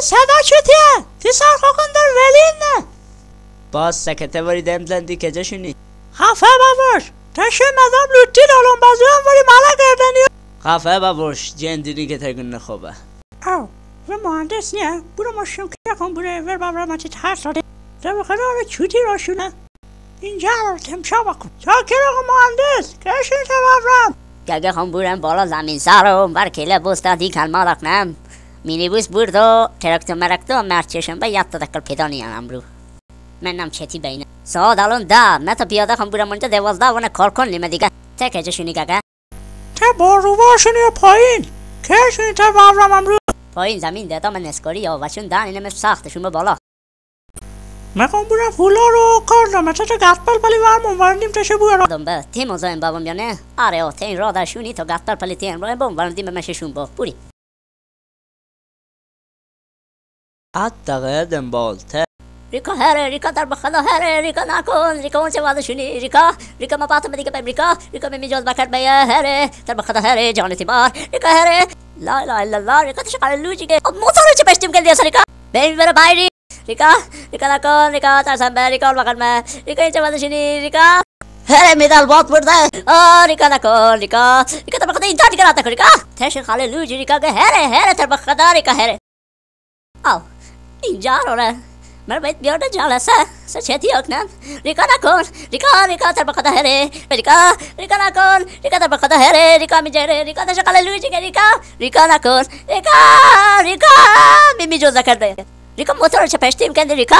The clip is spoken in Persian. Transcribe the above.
صدا چطیه تی سرخوکن در ولین باز سکته وری دمزندی که جشونی. خفه باباش. تشه مدام لوتی دالون بازو هم وری مالا گردنی. خفه بابوش جندینی که تگون خوبه او و مهندس نه برو ماشین که کن برو ور بابا ما چه ترس داده در بخدا رو چوتی راشونه. اینجا رو تمشا بکن. چاکر آقا مهندس؟ کشین تا بابرم گگه خون بورم بالا زمین سرم. بر کله بوستا دی کلمه رکنم بردو ترکتو مرکتو مرد چشم به یاد تدکل پیدا نیان امرو. منم چتی بینه ساد الان ده نه تا پیاده خون بورم اونجا دوازده ونه کار کن لیمه دیگه. تکه جشونی گگه. تا بارو باشونی پایین. کشین تا بابرم امرو. پایین زمین ده تا من نسکاری یا وچون دن اینه مثل ساختشون به بالا. می‌خوام برم فولا رو کار دارم تا گفتر پلی ورمون ورندیم تشه بورم دم به تیم زایم بابام یا نه؟ آره او تین را درشونی تا گفتر پلی تیم را بوم ورندیم به مششون با. بوری. حتی دنبال ته ریکا هره ریکا در بخدا هره ریکا نکن ریکا اون چه وادشونی ریکا ریکا ما باتم دیگه بیم ریکا ریکا می میجاز بکر بیا هره در بخدا هره جان تیمار ریکا هره لا لا لا لا ریکا تشقال لوجی که موتور چه پشتیم کل دیاسا ریکا بیم بره بایری ریکا ریکا نکن ریکا تر سن بر ریکا بکر ما ریکا این چه وادشونی ریکا هره میدال بات برده آه ریکا نکن ریکا ریکا در بخدا این تا دیگه راتا کن ریکا تشقال لوجی ریکا که هره هره در بخدا ریکا هره آو اینجا رو نه من باید بیارده جلسه سه چتی اکنم ریکا نکن. ریکا ریکا تر بخدا هره. ریکا ریکا نکن. ریکا تر بخدا هره. ریکا می جره ریکا تر شکل لویجی که ریکا ریکا نکن. ریکا ریکا. می می جوزه کرده. ریکا موتور رو چه پشتیم کنده ریکا.